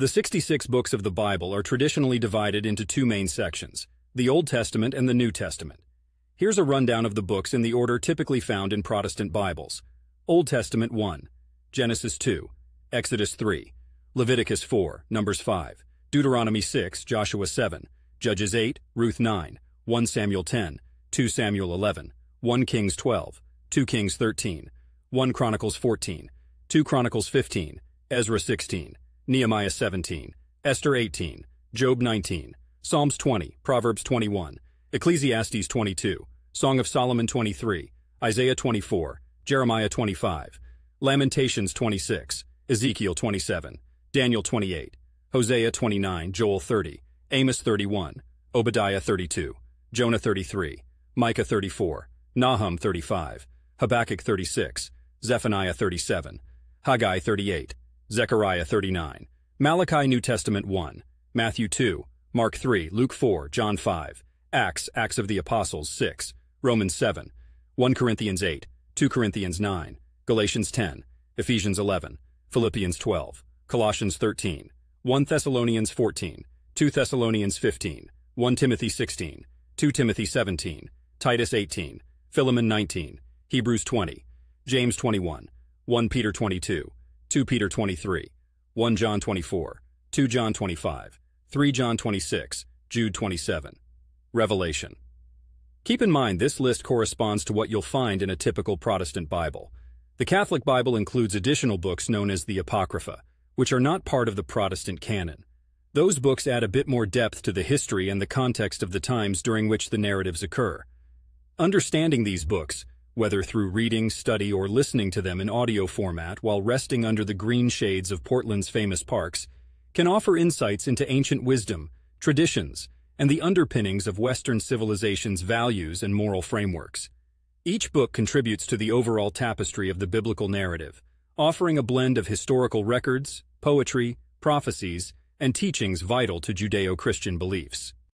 The 66 books of the Bible are traditionally divided into two main sections, the Old Testament and the New Testament. Here's a rundown of the books in the order typically found in Protestant Bibles. Old Testament 1, Genesis 2, Exodus 3, Leviticus 4, Numbers 5, Deuteronomy 6, Joshua 7, Judges 8, Ruth 9, 1 Samuel 10, 2 Samuel 11, 1 Kings 12, 2 Kings 13, 1 Chronicles 14, 2 Chronicles 15, Ezra 16, Nehemiah 17, Esther 18, Job 19, Psalms 20, Proverbs 21, Ecclesiastes 22, Song of Solomon 23, Isaiah 24, Jeremiah 25, Lamentations 26, Ezekiel 27, Daniel 28, Hosea 29, Joel 30, Amos 31, Obadiah 32, Jonah 33, Micah 34, Nahum 35, Habakkuk 36, Zephaniah 37, Haggai 38, Zechariah 39, Malachi New Testament 1, Matthew 2, Mark 3, Luke 4, John 5, Acts, Acts of the Apostles 6, Romans 7, 1 Corinthians 8, 2 Corinthians 9, Galatians 10, Ephesians 11, Philippians 12, Colossians 13, 1 Thessalonians 14, 2 Thessalonians 15, 1 Timothy 16, 2 Timothy 17, Titus 18, Philemon 19, Hebrews 20, James 21, 1 Peter 22, 2 Peter 23, 1 John 24, 2 John 25, 3 John 26, Jude 27. Revelation. Keep in mind this list corresponds to what you'll find in a typical Protestant Bible. The Catholic Bible includes additional books known as the Apocrypha, which are not part of the Protestant canon. Those books add a bit more depth to the history and the context of the times during which the narratives occur. Understanding these books, whether through reading, study, or listening to them in audio format while resting under the green shades of Portland's famous parks, can offer insights into ancient wisdom, traditions, and the underpinnings of Western civilization's values and moral frameworks. Each book contributes to the overall tapestry of the biblical narrative, offering a blend of historical records, poetry, prophecies, and teachings vital to Judeo-Christian beliefs.